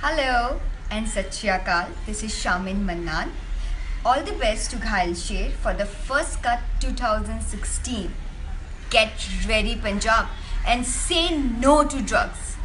Hello and Sat Sri Akal. This is Shamin Mannan. All the best to Ghayal Sher for the first cut 2016. Get ready Punjab and say no to drugs.